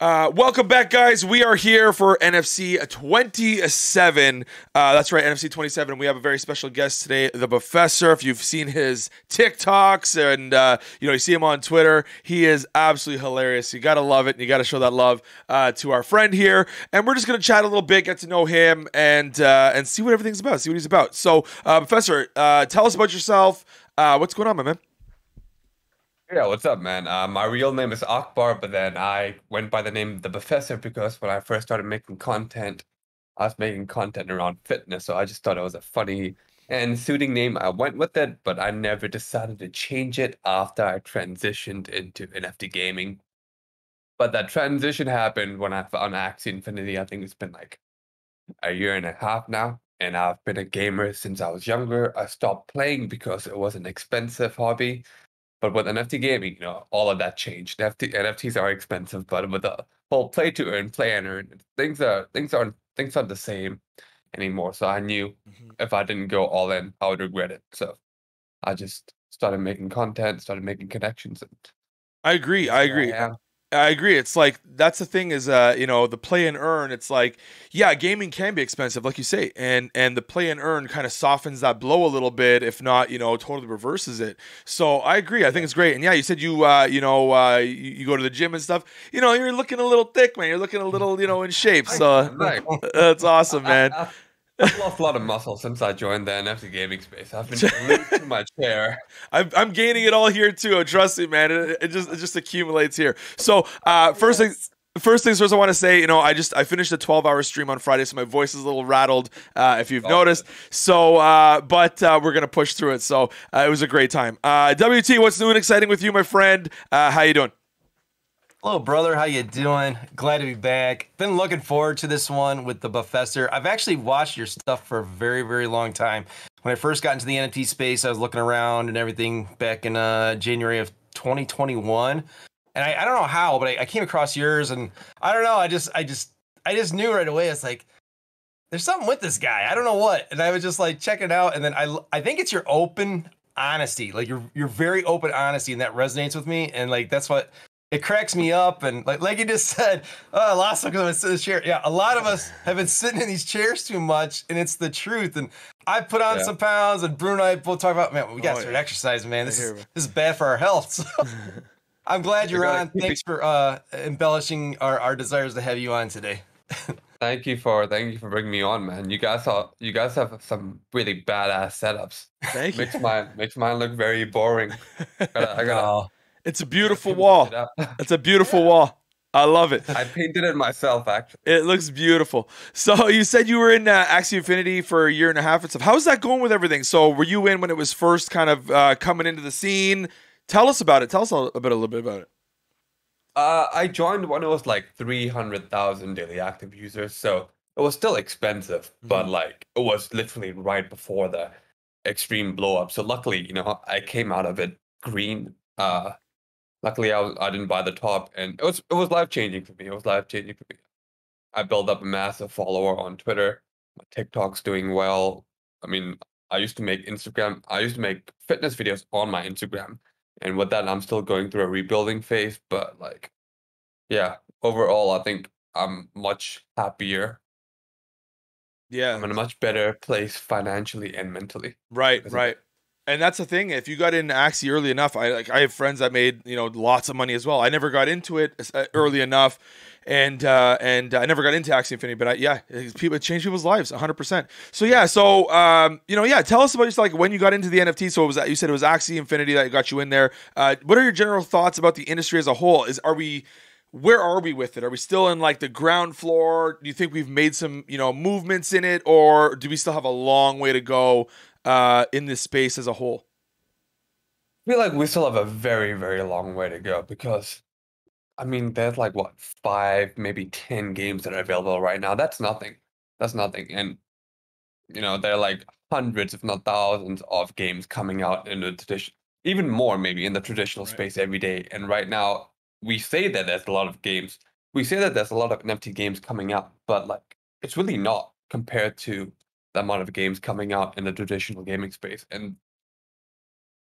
Uh, welcome back, guys. We are here for NCF 27. Uh, that's right, NCF 27. We have a very special guest today, the Buffessor. If you've seen his TikToks and uh, you know you see him on Twitter, he is absolutely hilarious. You gotta love it, and you gotta show that love uh, to our friend here. And we're just gonna chat a little bit, get to know him, and uh, and see what everything's about, see what he's about. So, uh, Buffessor, tell us about yourself. what's going on, my man? Yeah, what's up, man? Uh, my real name is Akbar, but then I went by the name The Buffessor because when I first started making content, I was making content around fitness, so I just thought it was a funny and suiting name. I went with it, but I never decided to change it after I transitioned into NFT gaming. But that transition happened when I found Axie Infinity. I think it's been like a year and a half now, and I've been a gamer since I was younger. I stopped playing because it was an expensive hobby but with NFT gaming, you know, all of that changed. NFT, NFTs are expensive, but with the whole play to earn, play and earn, things are things aren't things aren't the same anymore. So I knew mm-hmm. if I didn't go all in, I would regret it. So I just started making content, started making connections, and I agree. I agree. I I agree. It's like that's the thing is uh, you know, the play and earn, it's like, yeah, gaming can be expensive, like you say, and and the play and earn kind of softens that blow a little bit, if not, you know, totally reverses it. So I agree. I think it's great. And yeah, you said you uh, you know, uh you, you go to the gym and stuff. You know, you're looking a little thick, man. You're looking a little, you know, in shape. So that's awesome, man. I've lost a lot of muscle since I joined the NFT gaming space. I've been linked to my chair. I'm, I'm gaining it all here too. Trust me, man. It, it just it just accumulates here. So uh, first yes. thing. First things first, I want to say, you know, I just I finished a 12 hour stream on Friday, so my voice is a little rattled, uh, if you've oh, noticed. Good. So, uh, but uh, we're gonna push through it. So uh, it was a great time. Uh, WT, what's new and exciting with you, my friend? Uh, how you doing? Hello, brother. How you doing? Glad to be back. Been looking forward to this one with the Buffessor. I've actually watched your stuff for a very, very long time. When I first got into the NFT space, I was looking around and everything back in uh, January of 2021, and I, I don't know how, but I, I, came across yours, and I don't know. I just, I just, I just knew right away. It's like there's something with this guy. I don't know what, and I was just like checking it out, and then I, I think it's your open honesty, like your your very open honesty, and that resonates with me, and like that's what it cracks me up. And like like you just said, oh, I lost because I sit in this chair. Yeah, a lot of us have been sitting in these chairs too much, and it's the truth. And I put on yeah. some pounds, and Bruno and I both talk about, man, we got to oh, start yeah. exercising, man. This is this is bad for our health. So I'm glad you're on. Thanks for uh, embellishing our, our desires to have you on today. thank you for thank you for bringing me on, man. You guys are you guys have some really badass setups. Thank makes you. mine makes mine look very boring. I gotta, I gotta oh. It's a beautiful wall. It's a beautiful wall. I love it. I painted it myself, actually. It looks beautiful. So you said you were in uh, Axie Infinity for a year and a half and stuff. How's that going with everything? So were you in when it was first kind of uh, coming into the scene? Tell us about it. Tell us a, bit, a little bit about it. Uh, I joined when it was like three hundred thousand daily active users, so it was still expensive, mm-hmm. but like it was literally right before the extreme blow up. So luckily, you know, I came out of it green. Uh, Luckily, I was, I didn't buy the top, and it was it was life changing for me. It was life changing for me. I built up a massive follower on Twitter. My TikTok's doing well. I mean, I used to make Instagram. I used to make fitness videos on my Instagram, and with that, I'm still going through a rebuilding phase. But like, yeah, overall, I think I'm much happier. Yeah, I'm in a much better place financially and mentally. Right, right and that's the thing. If you got into Axie early enough, I like I have friends that made you know lots of money as well. I never got into it uh, early enough, and uh, and I never got into Axie Infinity. But I, yeah, people it changed people's lives 100. percent So yeah, so um, you know, yeah, tell us about just like when you got into the NFT. So it was that you said it was Axie Infinity that got you in there. Uh, what are your general thoughts about the industry as a whole? Is are we where are we with it? Are we still in like the ground floor? Do you think we've made some, you know, movements in it, or do we still have a long way to go uh, in this space as a whole? I feel like we still have a very, very long way to go because, I mean, there's like what five, maybe ten games that are available right now. That's nothing. That's nothing, and you know there are like hundreds, if not thousands, of games coming out in the tradition, even more maybe in the traditional right. space every day. And right now, we say that there's a lot of games. We say that there's a lot of NFT games coming out, but like it's really not compared to the amount of games coming out in the traditional gaming space. And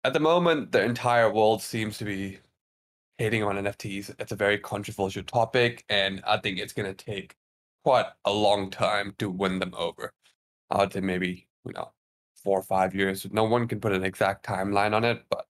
at the moment, the entire world seems to be hating on NFTs. It's a very controversial topic, and I think it's gonna take quite a long time to win them over. I would say maybe you know four or five years. No one can put an exact timeline on it, but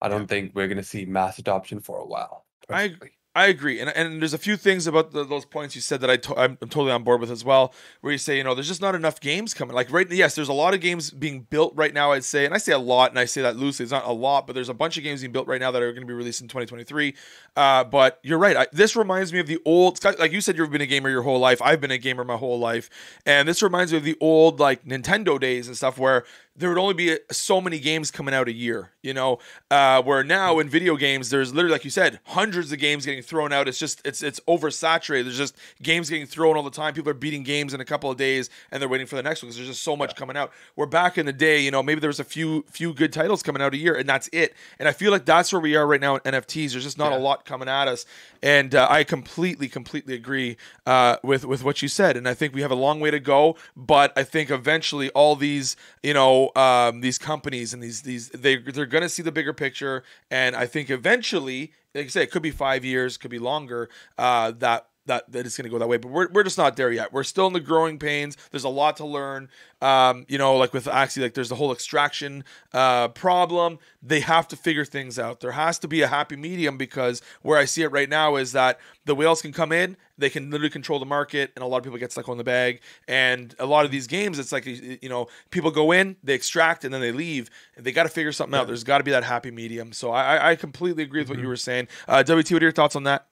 I don't think we're gonna see mass adoption for a while. Personally. I agree, and and there's a few things about the, those points you said that I to- I'm, I'm totally on board with as well. Where you say, you know, there's just not enough games coming. Like right, yes, there's a lot of games being built right now. I'd say, and I say a lot, and I say that loosely. It's not a lot, but there's a bunch of games being built right now that are going to be released in 2023. Uh, but you're right. I, this reminds me of the old, like you said, you've been a gamer your whole life. I've been a gamer my whole life, and this reminds me of the old like Nintendo days and stuff where there would only be so many games coming out a year. You know, uh, where now in video games, there's literally, like you said, hundreds of games getting thrown out. It's just it's it's oversaturated. There's just games getting thrown all the time. People are beating games in a couple of days, and they're waiting for the next one because there's just so much coming out. Where back in the day, you know, maybe there was a few few good titles coming out a year, and that's it. And I feel like that's where we are right now in NFTs. There's just not a lot coming at us, and uh, I completely completely agree uh, with with what you said. And I think we have a long way to go, but I think eventually all these you know um, these companies and these these they they're gonna see the bigger picture, and I think eventually, like I say, it could be five years, could be longer. Uh, that that that it's going to go that way. But we're, we're just not there yet. We're still in the growing pains. There's a lot to learn. Um, you know, like with Axie, like there's the whole extraction uh, problem. They have to figure things out. There has to be a happy medium because where I see it right now is that the whales can come in, they can literally control the market, and a lot of people get stuck on the bag. And a lot of these games, it's like you know, people go in, they extract, and then they leave. And they got to figure something out. There's got to be that happy medium. So I, I- I completely agree with what you were saying. Uh, WT, what are your thoughts on that?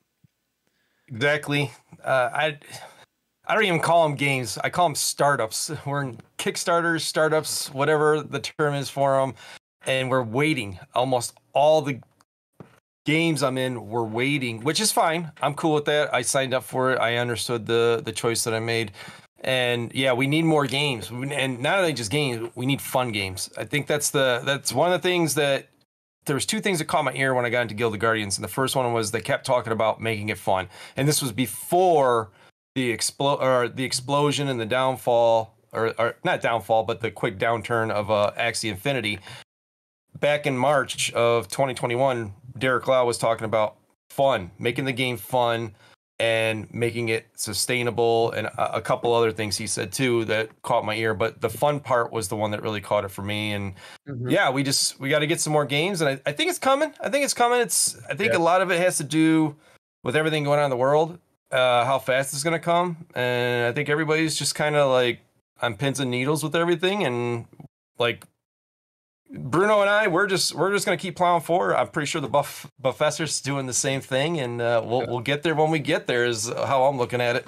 Exactly. Uh, I I don't even call them games. I call them startups. We're in Kickstarters, startups, whatever the term is for them, and we're waiting. Almost all the games I'm in, we're waiting, which is fine. I'm cool with that. I signed up for it. I understood the the choice that I made. And yeah, we need more games. And not only just games, we need fun games. I think that's the that's one of the things that there was two things that caught my ear when I got into Guild of Guardians, and the first one was they kept talking about making it fun, and this was before the explo or the explosion and the downfall, or, or not downfall, but the quick downturn of uh, Axie Infinity. Back in March of 2021, Derek Lau was talking about fun, making the game fun, and making it sustainable, and a, a couple other things he said too that caught my ear. But the fun part was the one that really caught it for me, and yeah, we just we got to get some more games, and I, I think it's coming. I think it's coming. It's I think Yeah. a lot of it has to do with everything going on in the world, uh, how fast it's gonna come, and I think everybody's just kind of like on pins and needles with everything, and like Bruno and I, we're just we're just gonna keep plowing forward. I'm pretty sure the buff professor's doing the same thing, and uh, we'll Yeah. we'll get there when we get there. Is how I'm looking at it.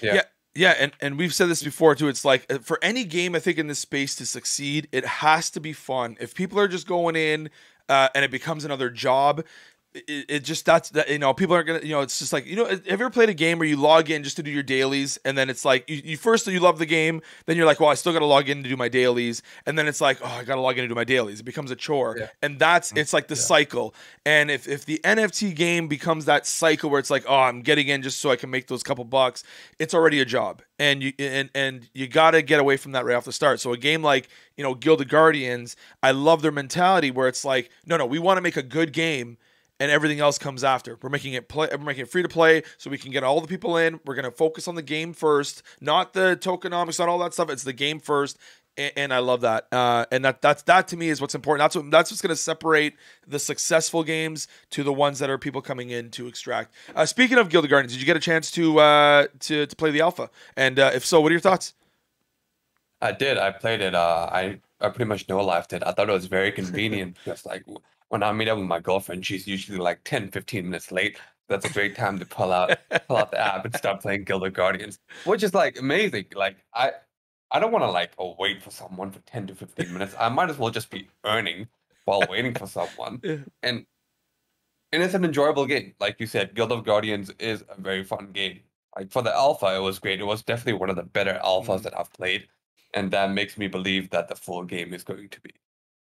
Yeah, yeah, and, and we've said this before too. It's like uh, for any game, I think in this space to succeed, it has to be fun. If people are just going in uh, and it becomes another job, it, it just that's that you know people aren't gonna you know it's just like you know have you ever played a game where you log in just to do your dailies and then it's like you, you first you love the game then you're like well I still got to log in to do my dailies. And then it's like oh I got to log in to do my dailies. It becomes a chore. Yeah. and that's it's like the cycle. And if if the NFT game becomes that cycle where it's like oh I'm getting in just so I can make those couple bucks it's already a job. And you and and you got to get away from that right off the start. So a game like you know Guild of Guardians I love their mentality where it's like no no we want to make a good game and everything else comes after. We're making it play. We're making it free to play, so we can get all the people in. We're gonna focus on the game first, not the tokenomics, not all that stuff. It's the game first, and, and I love that. Uh, and that that's that to me is what's important. That's what that's what's gonna separate the successful games to the ones that are people coming in to extract. Uh, speaking of Guild Guardians, did you get a chance to uh, to to play the alpha? And uh, if so, what are your thoughts? I did. I played it. Uh, I I pretty much no life did. I thought it was very convenient because like when I meet up with my girlfriend, she's usually like 10, 15 minutes late. That's a great time to pull out pull out the app and start playing Guild of Guardians, which is like amazing. Like I I don't want to like oh, wait for someone for 10 to 15 minutes. I might as well just be earning while waiting for someone. Yeah. And and it's an enjoyable game. Like you said, Guild of Guardians is a very fun game. Like for the alpha, it was great. It was definitely one of the better alphas Mhm. that I've played. And that makes me believe that the full game is going to be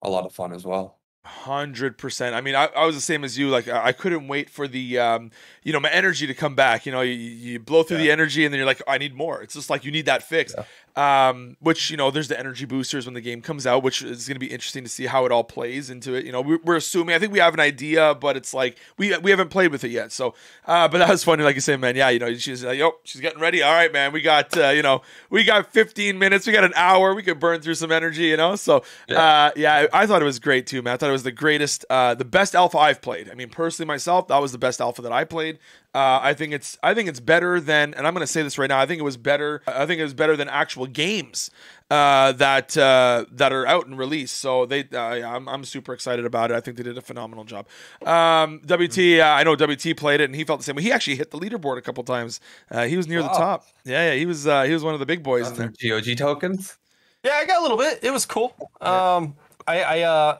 a lot of fun as well. Hundred percent. I mean, I, I was the same as you. Like, I I couldn't wait for the, um, you know, my energy to come back. You know, you, you blow through the energy, and then you're like, I need more. It's just like you need that fix. Um, which you know, there's the energy boosters when the game comes out, which is going to be interesting to see how it all plays into it. You know, we're, we're assuming. I think we have an idea, but it's like we we haven't played with it yet. So, uh, but that was funny. Like you said, man. Yeah, you know, she's like, yo, she's getting ready. All right, man. We got, uh, you know, we got 15 minutes. We got an hour. We could burn through some energy. You know, so uh, yeah, I, I thought it was great too, man. I thought it was the greatest, uh, the best alpha I've played. I mean, personally, myself, that was the best alpha that I played. Uh, I think it's, I think it's better than, and I'm going to say this right now. I think it was better. I think it was better than actual games uh, that uh, that are out and released. So they, uh, yeah, I'm, I'm super excited about it. I think they did a phenomenal job. Um, WT, uh, I know WT played it and he felt the same way. He actually hit the leaderboard a couple times. Uh, he was near the top. Yeah, yeah, he was. Uh, he was one of the big boys in there. GOG tokens. Yeah, I got a little bit. It was cool. Um, I, I uh,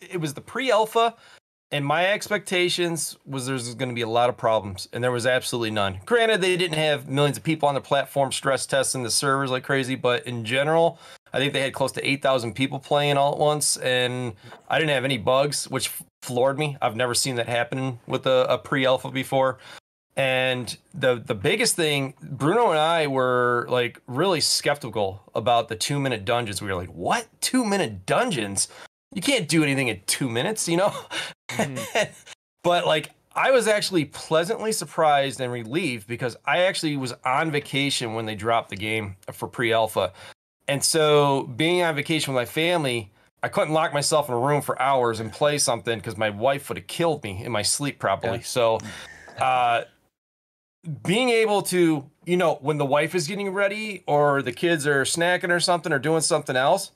it was the pre-alpha, and my expectations was there's going to be a lot of problems, and there was absolutely none. Granted, they didn't have millions of people on the platform stress testing the servers like crazy, but in general, I think they had close to eight thousand people playing all at once, and I didn't have any bugs, which floored me. I've never seen that happen with a, a pre-alpha before. And the the biggest thing, Bruno and I were like really skeptical about the two minute dungeons. We were like, "What two minute dungeons? You can't do anything in two minutes, you know." but like, I was actually pleasantly surprised and relieved because I actually was on vacation when they dropped the game for pre alpha, and so being on vacation with my family. I couldn't lock myself in a room for hours and play something because my wife would have killed me in my sleep probably. Yeah. So, uh, being able to, you know, when the wife is getting ready or the kids are snacking or something or doing something else,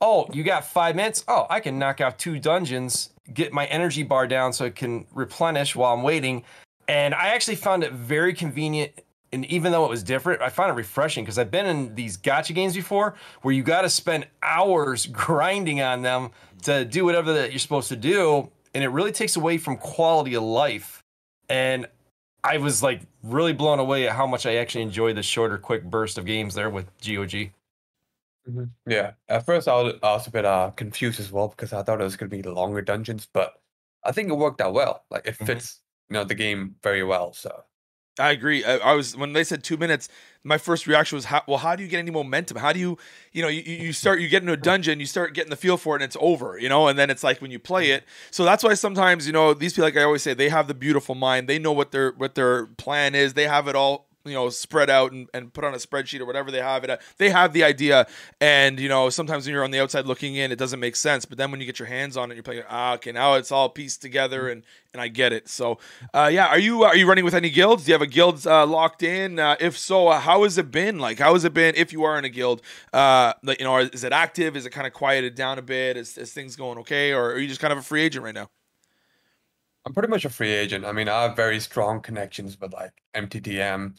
oh, you got five minutes? Oh, I can knock out two dungeons, get my energy bar down so it can replenish while I'm waiting. And I actually found it very convenient. And even though it was different, I found it refreshing because I've been in these gacha games before where you got to spend hours grinding on them to do whatever that you're supposed to do. And it really takes away from quality of life. And I was like really blown away at how much I actually enjoyed the shorter, quick burst of games there with GOG. Yeah. At first, I was, I was a bit uh, confused as well because I thought it was going to be longer dungeons, but I think it worked out well. Like it Mhm. fits, you know, the game very well. So I agree. I, I was when they said two minutes. My first reaction was, how, "Well, how do you get any momentum? How do you, you know, you, you you start you get into a dungeon, you start getting the feel for it, and it's over, you know, and then it's like when you play it. So that's why sometimes you know these people, like I always say, they have the beautiful mind. They know what their what their plan is. They have it all you know spread out and, and put on a spreadsheet or whatever they have it they have the idea. And you know sometimes when you're on the outside looking in it doesn't make sense. But then when you get your hands on it you're playing ah okay now it's all pieced together and and i get it. So uh, yeah are you are you running with any guilds? Do you have a guild uh, locked in? Uh, if so uh, how has it been? Like how has it been if you are in a guild? Uh like you know is it active? Is it kind of quieted down a bit? Is, is things going okay? Or are you just kind of a free agent right now? I'm pretty much a free agent. I mean, I have very strong connections with like MTTM.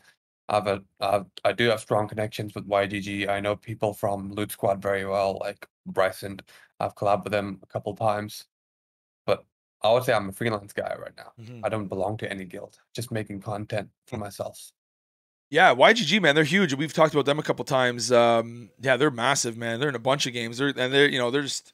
I have a, I've, I do have strong connections with YGG. I know people from Loot Squad very well, like Bryson. I've collabed with them a couple times, but I would say I'm a freelance guy right now. Mhm. I don't belong to any guild. Just making content for myself. Yeah, YGG man, they're huge. We've talked about them a couple times. Um, yeah, they're massive, man. They're in a bunch of games. They're and they're you know they're just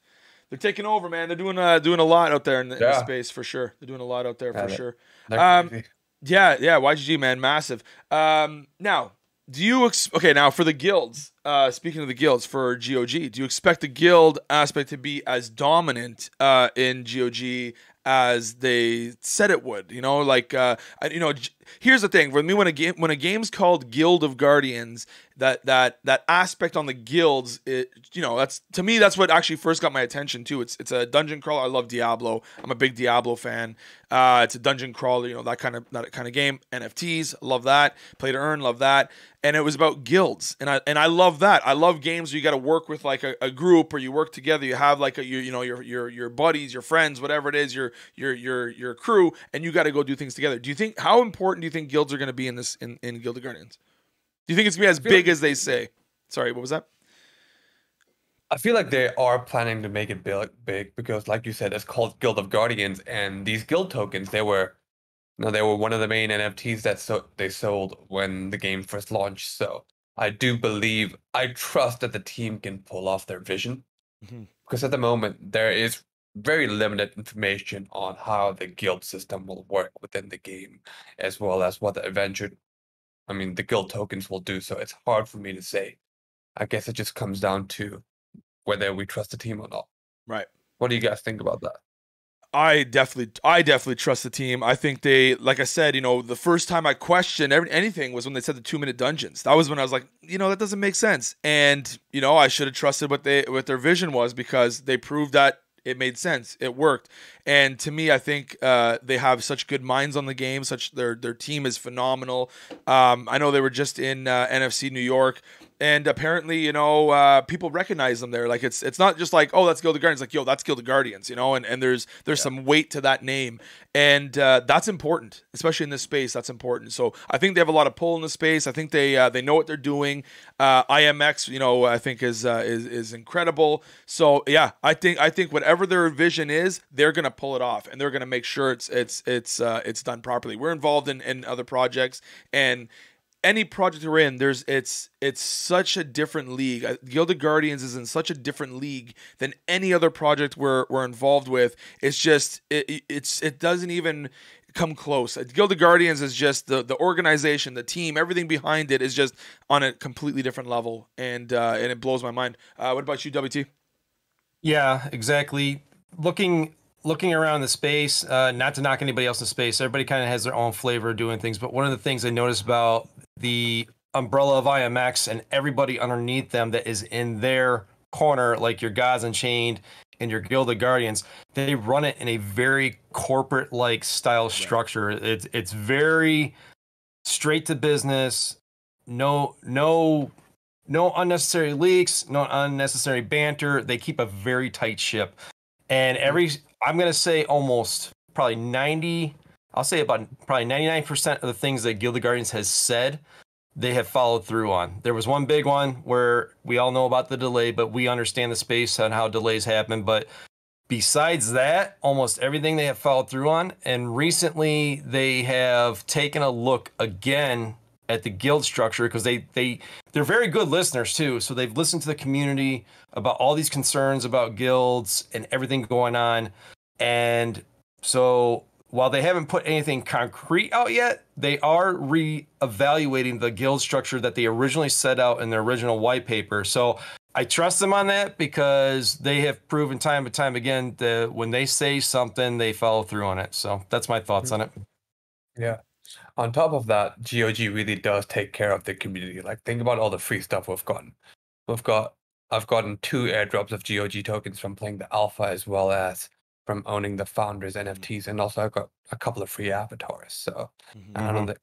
they're taking over, man. They're doing uh doing a lot out there in the, in the space for sure. They're doing a lot out there Yeah, for they- sure. They're Um. Yeah, yeah, YGG man, massive. Um, now, do you ex- okay? Now for the guilds. Uh, speaking of the guilds for GOG, do you expect the guild aspect to be as dominant uh, in GOG as they said it would? You know, like uh, you know, here's the thing: when me when a game when a game's called Guild of Guardians, that that that aspect on the guilds, it you know, that's to me that's what actually first got my attention too. It's it's a dungeon crawler. I love Diablo. I'm a big Diablo fan. Uh, it's a dungeon crawler, you know that kind of that kind of game. NFTs, love that. Play to earn, love that. And it was about guilds, and I and I love that. I love games where you got to work with like a, a group or you work together. You have like a you, you know your your your buddies, your friends, whatever it is, your your your your crew, and you got to go do things together. Do you think how important do you think guilds are going to be in this in in Guild of Guardians? Do you think it's gonna be as big like- as they say? Sorry, what was that? I feel like they are planning to make it big, big because, like you said, it's called Guild of Guardians, and these guild tokens they were, you know, they were one of the main NFTs that so they sold when the game first launched. So I do believe, I trust that the team can pull off their vision, Mhm. because at the moment there is very limited information on how the guild system will work within the game, as well as what the adventure, I mean, the guild tokens will do. So it's hard for me to say. I guess it just comes down to whether we trust the team or not. Right. What do you guys think about that? I definitely, I definitely trust the team. I think they, like I said, you know, the first time I questioned every, anything was when they said the two minute dungeons. That was when I was like, you know, that doesn't make sense. And you know, I should have trusted what they, what their vision was because they proved that it made sense. It worked. And to me, I think uh, they have such good minds on the game. Such their their team is phenomenal. Um, I know they were just in uh, NFT New York and apparently you know uh, people recognize them there. Like it's it's not just like oh that's Guild of Guardians like yo that's Guild of Guardians you know? And, and there's there's yeah. some weight to that name. And uh, that's important especially in this space that's important. So I think they have a lot of pull in the space. I think they uh, they know what they're doing. Uh, IMX you know I think is uh, is is incredible. So yeah I think I think whatever their vision is they're gonna pull it off and they're gonna make sure it's it's it's uh, it's done properly we're involved in, in other projects and any project we're in, there's it's it's such a different league. Uh, Guild of Guardians is in such a different league than any other project we're we're involved with. It's just it, it's it doesn't even come close. Uh, Guild of Guardians is just the the organization, the team, everything behind it is just on a completely different level, and uh, and it blows my mind. Uh, what about you, WT? Yeah, exactly. Looking looking around the space, uh, not to knock anybody else in space, everybody kind of has their own flavor doing things. But one of the things I noticed about the umbrella of IMX and everybody underneath them that is in their corner, like your Gods Unchained and your Guild of Guardians, they run it in a very corporate like style structure. It's it's very straight to business. No no no unnecessary leaks, no unnecessary banter. They keep a very tight ship. And every I'm gonna say almost probably 90 I'll say about probably 99% of the things that Guild of Guardians has said, they have followed through on. There was one big one where we all know about the delay, but we understand the space and how delays happen. But besides that, almost everything they have followed through on. And recently they have taken a look again at the guild structure because they they they're very good listeners too. So they've listened to the community about all these concerns about guilds and everything going on. And so while they haven't put anything concrete out yet, they are re-evaluating the guild structure that they originally set out in their original white paper. So I trust them on that because they have proven time and time again that when they say something, they follow through on it. So that's my thoughts hmm. on it. Yeah. On top of that, GOG really does take care of the community. Like think about all the free stuff we've gotten. We've got I've gotten two airdrops of GOG tokens from playing the alpha as well as from owning the founders Mm-hmm. NFTs, and also I've got a couple of free avatars. So Mhm. I don't know. That,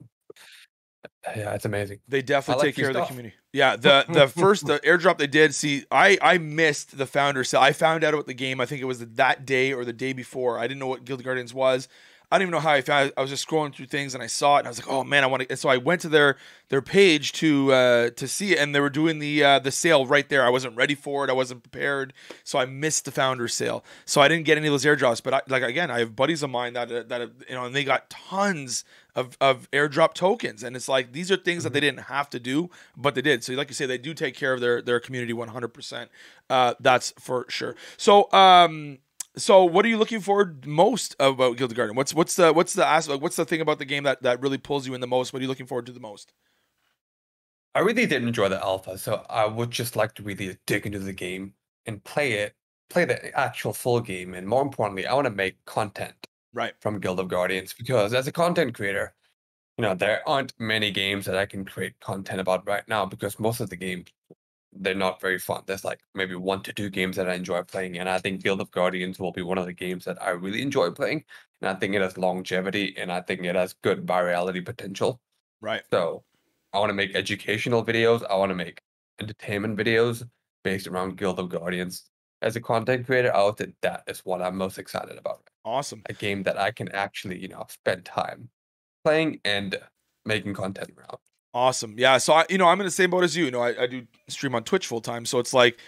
yeah, it's amazing. They definitely like take care of the community. Yeah, the the first the airdrop they did. See, I I missed the founder sale. I found out about the game. I think it was that day or the day before. I didn't know what Guild Guardians was. I don't even know how I found. it. I was just scrolling through things and I saw it and I was like, oh man, I want to. And so I went to their their page to uh, to see it and they were doing the uh, the sale right there. I wasn't ready for it. I wasn't prepared, so I missed the founder sale. So I didn't get any of those airdrops. But I, like again, I have buddies of mine that that have, you know, and they got tons of, of airdrop tokens and it's like these are things that they didn't have to do but they did so like you say they do take care of their their community 100% uh, that's for sure so um so what are you looking forward most about Guild of Guardian? What's what's the what's the aspect what's the thing about the game that, that really pulls you in the most? What are you looking forward to the most? I really did enjoy the alpha, so I would just like to really dig into the game and play it, play the actual full game, and more importantly, I want to make content Right. from Guild of Guardians because as a content creator, you know, there aren't many games that I can create content about right now because most of the games they're not very fun. There's like maybe one to two games that I enjoy playing, and I think Guild of Guardians will be one of the games that I really enjoy playing. And I think it has longevity, and I think it has good virality potential. Right. So I want to make educational videos. I want to make entertainment videos based around Guild of Guardians. As a content creator, I would say that is what I'm most excited about. Awesome. A game that I can actually, you know, spend time playing and making content around. Awesome. Yeah. So I, you know, I'm in the same boat as you. You know, I, I do stream on Twitch full time. So it's like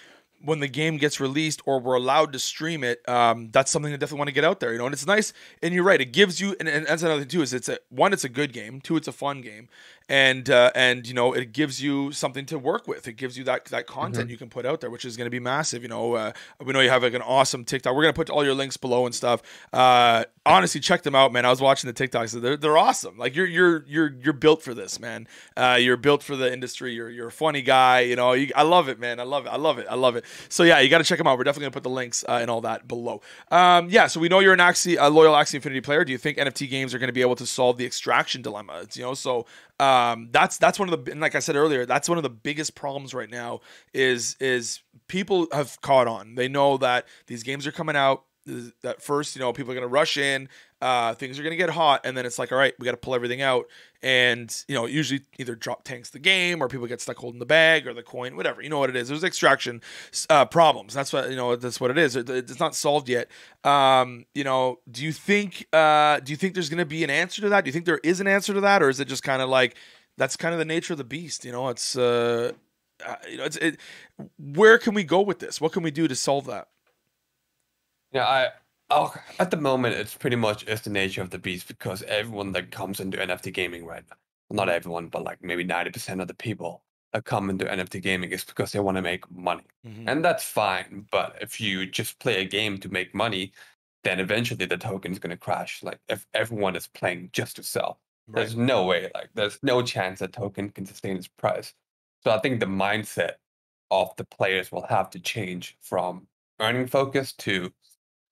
when the game gets released or we're allowed to stream it, um, that's something I definitely want to get out there. You know, and it's nice. And you're right, it gives you, and, and that's another thing too. Is it's a one, it's a good game. Two, it's a fun game, and uh, and you know, it gives you something to work with. It gives you that that content mm-hmm. you can put out there, which is going to be massive. You know, uh, we know you have like an awesome TikTok. We're gonna put all your links below and stuff. Uh, honestly, check them out, man. I was watching the TikToks. They're they're awesome. Like you're you're you're you're built for this, man. Uh, you're built for the industry. You're you're a funny guy. You know, you, I love it, man. I love it. I love it. I love it. So yeah, you got to check them out. We're definitely gonna put the links uh, and all that below. Um, yeah, so we know you're an Axie, a loyal Axie Infinity player. Do you think NFT games are going to be able to solve the extraction dilemma? It's, you know, so um, that's that's one of the and like I said earlier, that's one of the biggest problems right now. Is is people have caught on. They know that these games are coming out that first, you know, people are going to rush in, uh, things are going to get hot, and then it's like, all right, we got to pull everything out. And, you know, usually either drop tanks the game or people get stuck holding the bag or the coin, whatever. You know what it is. There's extraction uh, problems. That's what, you know, that's what it is. It's not solved yet. Um, you know, do you think, uh, do you think there's going to be an answer to that? Do you think there is an answer to that? Or is it just kind of like, that's kind of the nature of the beast? You know, it's, uh, uh you know, it's, it, where can we go with this? What can we do to solve that? Yeah, I oh, at the moment it's pretty much is the nature of the beast because everyone that comes into NFT gaming right now, not everyone, but like maybe ninety percent of the people that come into NFT gaming is because they want to make money, mm-hmm. and that's fine. But if you just play a game to make money, then eventually the token is going to crash. Like if everyone is playing just to sell, right. there's no way. Like there's no chance that token can sustain its price. So I think the mindset of the players will have to change from earning focus to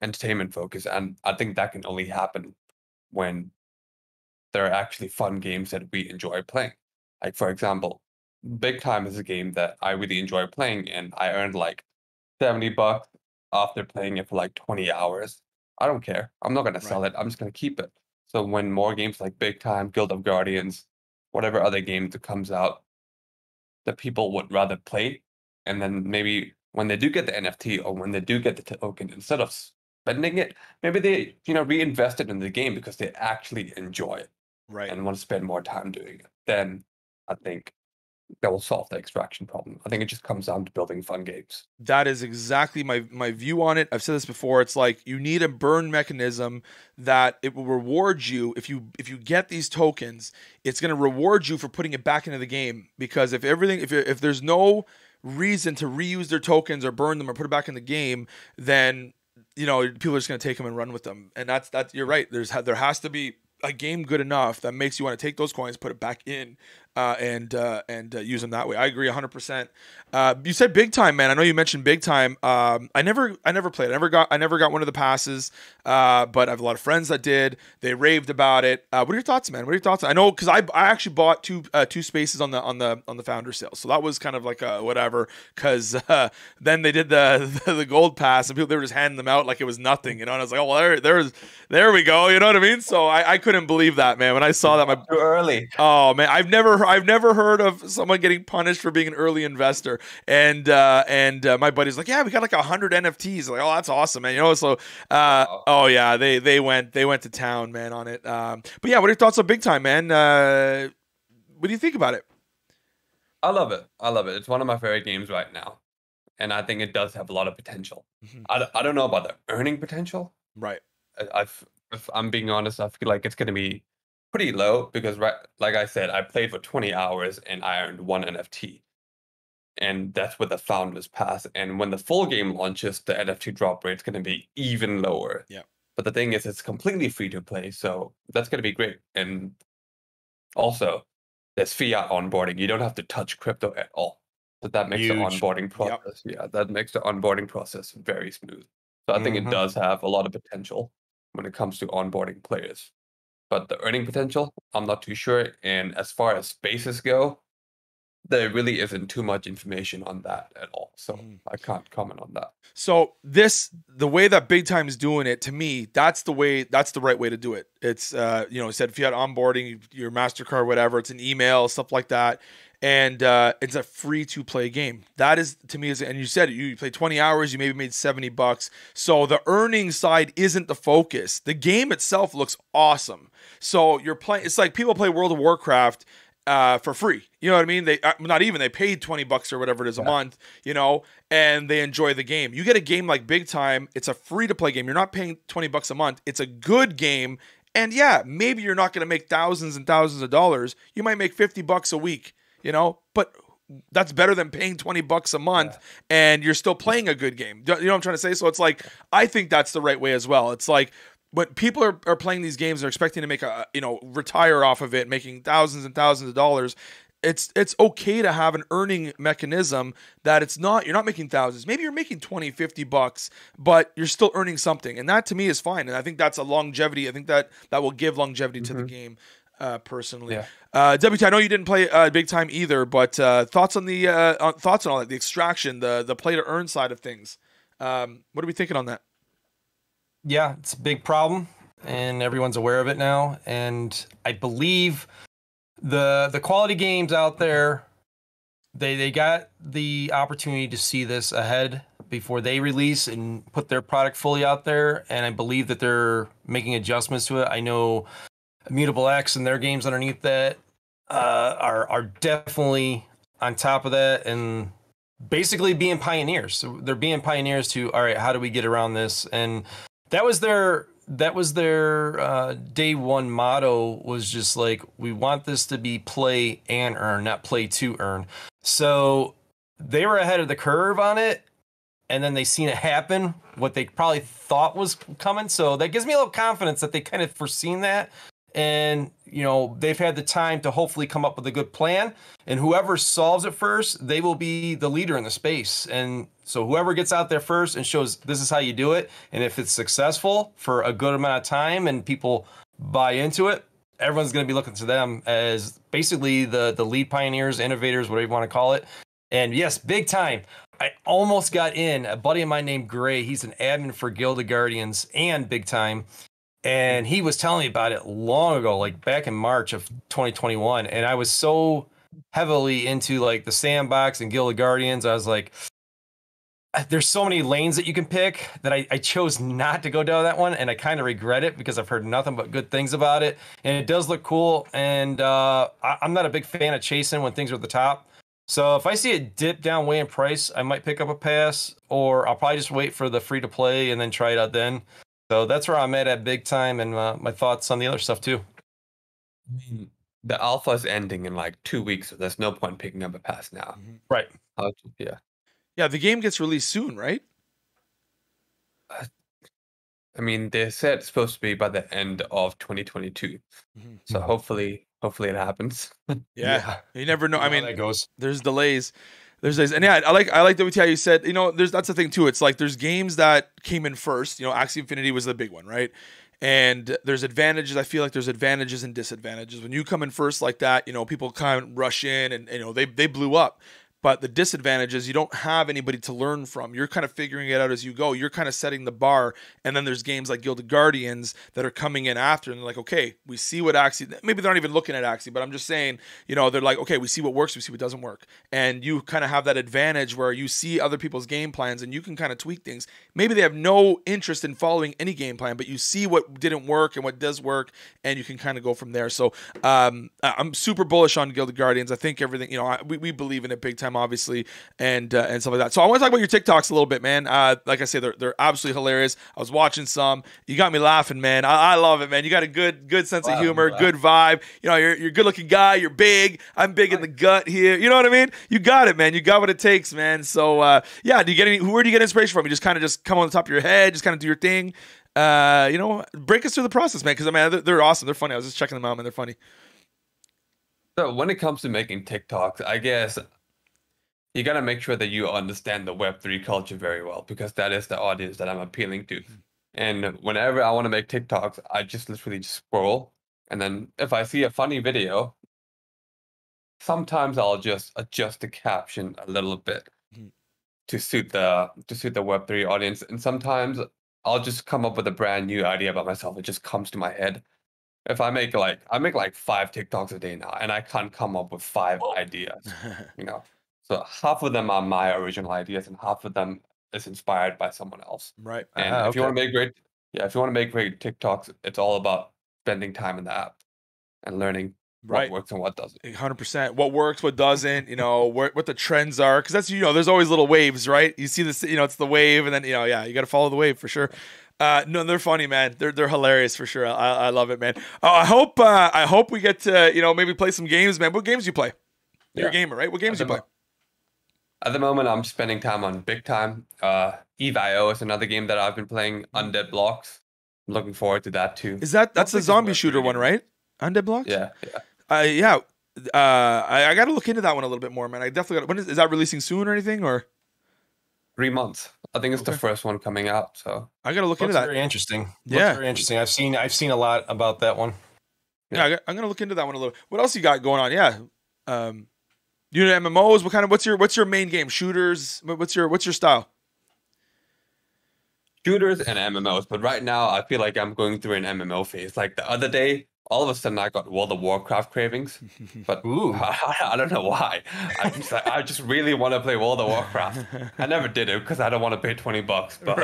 entertainment focus. And I think that can only happen when there are actually fun games that we enjoy playing. Like, for example, Big Time is a game that I really enjoy playing, and I earned like 70 bucks after playing it for like 20 hours. I don't care. I'm not going to sell it. I'm just going to keep it. So when more games like Big Time, Guild of Guardians, whatever other game that comes out that people would rather play, and then maybe when they do get the NFT or when they do get the token, instead of spending it, maybe they, you know, reinvest it in the game because they actually enjoy it. Right. And want to spend more time doing it. Then I think that will solve the extraction problem. I think it just comes down to building fun games. That is exactly my my view on it. I've said this before. It's like you need a burn mechanism that it will reward you if you if you get these tokens. It's going to reward you for putting it back into the game because if everything if if there's no reason to reuse their tokens or burn them or put it back in the game, then you know people are just going to take them and run with them. And that's that you're right. There's there has to be a game good enough that makes you want to take those coins put it back in uh, and uh, and uh, use them that way. I agree 100%. Uh, you said big time, man. I know you mentioned big time. Um, I never I never played. I never got I never got one of the passes, uh, but I have a lot of friends that did. They raved about it. Uh, what are your thoughts, man? What are your thoughts? I know because I, I actually bought two two spaces on the on the on the founder sale, so that was kind of like a whatever. Because then they did the, the, the gold pass and people they were just handing them out like it was nothing, you know. And I was like, oh well, there there's there we go. You know what I mean? So I, I couldn't believe that, man. When I saw that, my too early. Oh man, I've never I've never heard of someone getting punished for being an early investor. And uh, and uh, my buddy's like, yeah, we got like a hundred NFTs. Like, oh, that's awesome, man. You know, so uh, oh yeah, they they went they went to town, man, on it. Um, but yeah, what are your thoughts on Big Time, man? Uh, what do you think about it? I love it. I love it. It's one of my favorite games right now, and I think it does have a lot of potential. Mm-hmm. I, I don't know about the earning potential. Right. I, I've, if I'm being honest, I feel like it's going to be pretty low because right like I said, I played for 20 hours and I earned one NFT. And that's with the founders pass. And when the full game launches, the NFT drop rate is going to be even lower. Yeah. But the thing is, it's completely free to play, so that's going to be great. And also, there's fiat onboarding. You don't have to touch crypto at all. So that makes Huge. the onboarding process, yep. yeah, that makes the onboarding process very smooth. So I think mm-hmm. it does have a lot of potential when it comes to onboarding players but the earning potential, I'm not too sure. And as far as spaces go, there really isn't too much information on that at all. So mm. I can't comment on that. So this the way that Big Time is doing it to me, that's the way that's the right way to do it. It's uh, you know, said if you had onboarding, your MasterCard, whatever, it's an email, stuff like that and uh, it's a free to play game. That is to me is and you said it, you play 20 hours, you maybe made 70 bucks. So the earning side isn't the focus. The game itself looks awesome. So you're playing it's like people play World of Warcraft uh, for free. You know what I mean? They uh, not even they paid twenty bucks or whatever it is a month. You know, and they enjoy the game. You get a game like Big Time. It's a free to play game. You're not paying twenty bucks a month. It's a good game. And yeah, maybe you're not going to make thousands and thousands of dollars. You might make fifty bucks a week. You know, but that's better than paying 20 bucks a month and you're still playing a good game. You know what I'm trying to say? So it's like I think that's the right way as well. It's like when people are, are playing these games, they're expecting to make a you know retire off of it, making thousands and thousands of dollars. It's it's okay to have an earning mechanism that it's not you're not making thousands. Maybe you're making 20, 50 bucks, but you're still earning something. And that to me is fine. And I think that's a longevity. I think that that will give longevity to the mm-hmm. game uh, personally. Yeah. Uh, WT, I know you didn't play uh, big time either, but uh, thoughts on the uh, on, thoughts on all that, the extraction, the the play to earn side of things. Um, what are we thinking on that? Yeah, it's a big problem, and everyone's aware of it now. And I believe the the quality games out there, they they got the opportunity to see this ahead before they release and put their product fully out there. And I believe that they're making adjustments to it. I know Immutable X and their games underneath that uh, are are definitely on top of that and basically being pioneers. So they're being pioneers to all right, how do we get around this? And that was their that was their uh, day one motto was just like we want this to be play and earn, not play to earn. So they were ahead of the curve on it, and then they seen it happen. What they probably thought was coming. So that gives me a little confidence that they kind of foreseen that and you know they've had the time to hopefully come up with a good plan. And whoever solves it first they will be the leader in the space. And so whoever gets out there first and shows this is how you do it and if it's successful for a good amount of time and people buy into it everyone's going to be looking to them as basically the the lead pioneers innovators whatever you want to call it. And yes big time. I almost got in. A buddy of mine named Gray, he's an admin for Guild of Guardians and Big Time and he was telling me about it long ago like back in march of 2021 and i was so heavily into like the sandbox and guild of guardians. I was like there's so many lanes that you can pick that I, I chose not to go down that one and i kind of regret it because i've heard nothing but good things about it. And it does look cool and uh, I, i'm not a big fan of chasing when things are at the top. So if i see it dip down way in price i might pick up a pass or i'll probably just wait for the free to play and then try it out then so that's where I'm at at big time, and uh, my thoughts on the other stuff too. I mean, the alpha is ending in like two weeks, so there's no point picking up a pass now. Right. How- yeah. Yeah, the game gets released soon, right? I mean, they said it's supposed to be by the end of 2022. Mhm. So hopefully, hopefully it happens. Yeah, you never know. I know mean, how that goes. there's delays. There's delays. And yeah, I like I like WTI you said, you know, there's that's the thing too. It's like there's games that came in first. You know, Axie Infinity was the big one, right? And there's advantages. I feel like there's advantages and disadvantages. When you come in first like that, you know, people kind of rush in and you know they they blew up. But the disadvantage is you don't have anybody to learn from. You're kind of figuring it out as you go. You're kind of setting the bar. And then there's games like Guild of Guardians that are coming in after, and they're like, okay, we see what Axie. Maybe they're not even looking at Axie, but I'm just saying, you know, they're like, okay, we see what works, we see what doesn't work, and you kind of have that advantage where you see other people's game plans and you can kind of tweak things. Maybe they have no interest in following any game plan, but you see what didn't work and what does work, and you can kind of go from there. So um, I'm super bullish on Guild of Guardians. I think everything, you know, we, we believe in it big time, obviously, and uh, and stuff like that. So I want to talk about your TikToks a little bit, man. Uh, like I say, they're they're absolutely hilarious. I was watching some. You got me laughing, man. I, I love it, man. You got a good good sense of humor, good vibe. You know, you're you're a good looking guy. You're big. I'm big in the gut here. You know what I mean? You got it, man. You got what it takes, man. So uh, yeah, do you get any? Where do you get inspiration from? You just kind of just come on the top of your head, just kind of do your thing. Uh, you know, break us through the process, man. Because I mean, they're, they're awesome. They're funny. I was just checking them out, man. They're funny. So when it comes to making TikToks, I guess you gotta make sure that you understand the Web3 culture very well because that is the audience that I'm appealing to. And whenever I want to make TikToks, I just literally just scroll, and then if I see a funny video, sometimes I'll just adjust the caption a little bit Mhm. to suit the to suit the Web3 audience, and sometimes I'll just come up with a brand new idea about myself. It just comes to my head. If I make like I make like five TikToks a day now, and I can't come up with five ideas, you know. So half of them are my original ideas, and half of them is inspired by someone else. right. And Ah, if you want to make great, yeah, if you want to make great TikToks, it's all about spending time in the app and learning Right. what works and what doesn't. hundred percent. What works, what doesn't, you know, what what the trends are, because that's you know, there's always little waves, right? You see this, you know, it's the wave, and then you know, yeah, you got to follow the wave for sure. Uh, no, they're funny, man. They're they're hilarious for sure. I, I love it, man. Oh, I hope uh, I hope we get to you know maybe play some games, man. What games do you play? You're a gamer, right? What games do you play? Mo- At the moment, I'm spending time on Big Time. Uh, Ev.io is another game that I've been playing. Undead Blocks. I'm looking forward to that too. Is that that's the zombie worth shooter one, right? Undead Blocks. Yeah, yeah. Uh, yeah. Uh, I, I got to look into that one a little bit more, man. I definitely got. When is, is that releasing soon or anything? Or Three months. I think it's Okay. the first one coming out. So I got to look into Looks that. very interesting. Looks Yeah. very interesting. I've seen I've seen a lot about that one. Yeah, I got, I'm gonna look into that one a little. What else you got going on? Yeah, um, you know MMOs. What kind of what's your what's your main game? Shooters. What's your what's your style? shooters and MMOs. But right now, I feel like I'm going through an MMO phase. Like the other day, all of a sudden, I got World of Warcraft cravings. But Ooh. I, I don't know why. I just, like, I just really want to play World of Warcraft. I never did it because I don't want to pay 20 bucks. But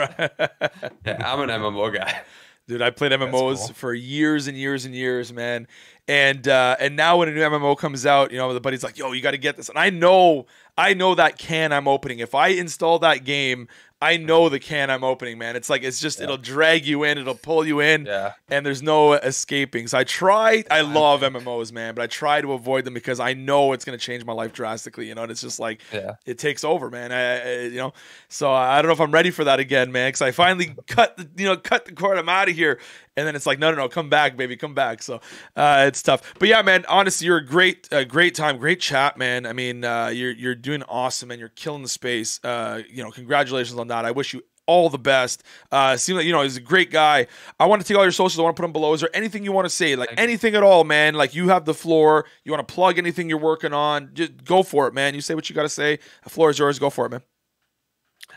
yeah, I'm an MMO guy. Dude, I played MMOs cool. for years and years and years, man. And uh, and now when a new MMO comes out, you know, the buddy's like, "Yo, you got to get this." And I know, I know that can I'm opening. If I install that game, I know the can I'm opening, man. It's like it's just it'll drag you in, it'll pull you in, Yeah. and there's no escaping. So I try. I love MMOs, man, but I try to avoid them because I know it's gonna change my life drastically. You know, and it's just like Yeah. it takes over, man. I, I, you know, so I don't know if I'm ready for that again, man. Because I finally cut, the, you know, cut the cord. I'm out of here, and then it's like, no, no, no, come back, baby, come back. So uh, it's tough, but yeah, man. Honestly, you're a great, uh, great time, great chat, man. I mean, uh, you're you're doing awesome, and you're killing the space. Uh, you know, congratulations on that. I wish you all the best. Uh, seems like you know he's a great guy. I want to take all your socials. I want to put them below. Is there anything you want to say? Like anything at all, man? Like you have the floor. You want to plug anything you're working on? Just go for it, man. You say what you got to say. The floor is yours. Go for it, man.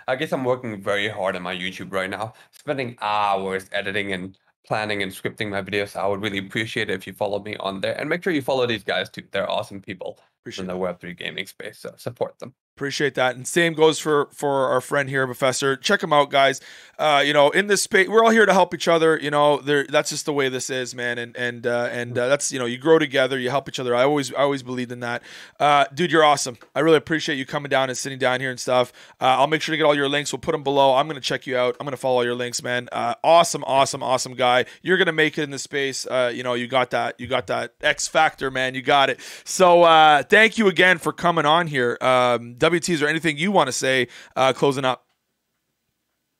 I guess I'm working very hard on my YouTube right now, spending hours editing and planning and scripting my videos. I would really appreciate it if you follow me on there and make sure you follow these guys too. They're awesome people Appreciate in the Web3 gaming space, so support them. Appreciate that, and same goes for for our friend here, Buffessor. Check him out, guys. Uh, you know, in this space, we're all here to help each other. You know, there that's just the way this is, man. And and uh, and uh, that's you know, you grow together, you help each other. I always I always believed in that, uh, dude. You're awesome. I really appreciate you coming down and sitting down here and stuff. Uh, I'll make sure to get all your links. We'll put them below. I'm gonna check you out. I'm gonna follow your links, man. Uh, awesome, awesome, awesome guy. You're gonna make it in this space. You know, you got that. You got that X factor, man. You got it. So thank you again for coming on here. Um, WT, is there anything you want to say uh, closing up?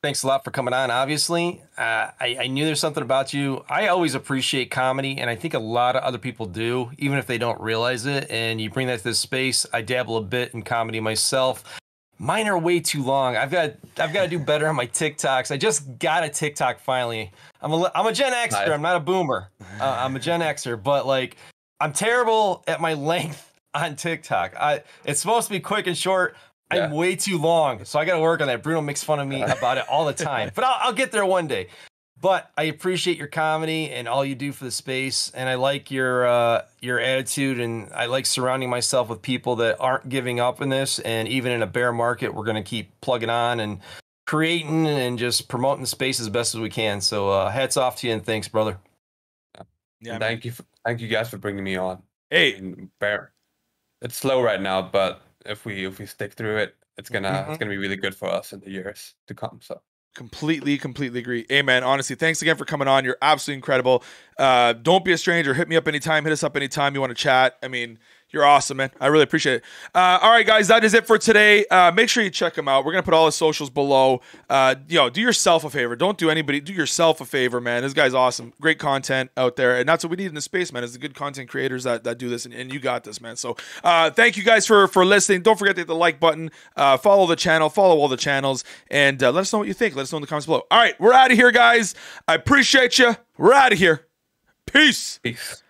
Thanks a lot for coming on. Obviously, uh, I, I knew there's something about you. I always appreciate comedy, and I think a lot of other people do, even if they don't realize it. And you bring that to this space. I dabble a bit in comedy myself. Mine are way too long. I've got I've got to do better on my TikToks. I just got a TikTok finally. I'm a I'm a Gen Xer. I'm not a boomer. Uh, I'm a Gen Xer, but like I'm terrible at my length on TikTok. I it's supposed to be quick and short. I'm Yeah. way too long, so I got to work on that. Bruno makes fun of me about it all the time, but I'll, I'll get there one day. But I appreciate your comedy and all you do for the space, and I like your uh, your attitude, and I like surrounding myself with people that aren't giving up in this. And even in a bear market, we're gonna keep plugging on and creating and just promoting the space as best as we can. So uh, hats off to you and thanks, brother. Yeah, And man. thank you, for, thank you guys for bringing me on. Hey, And bear, it's slow right now, but if we if we stick through it, it's gonna Mhm. it's gonna be really good for us in the years to come. So completely, completely agree. amen honestly, thanks again for coming on. You're absolutely incredible. Uh, don't be a stranger. Hit me up anytime. Hit us up anytime you want to chat. I mean, you're awesome, man. I really appreciate it. Uh, all right, guys, that is it for today. Uh, make sure you check him out. We're gonna put all his socials below. Uh, yo, do yourself a favor. Don't do anybody. Do yourself a favor, man. This guy's awesome. Great content out there, and that's what we need in the space, man. Is the good content creators that, that do this, and, and you got this, man. So, uh, thank you guys for for listening. Don't forget to hit the like button. Uh, follow the channel. Follow all the channels, and uh, let us know what you think. Let us know in the comments below. All right, we're out of here, guys. I appreciate you. We're out of here. Peace. peace.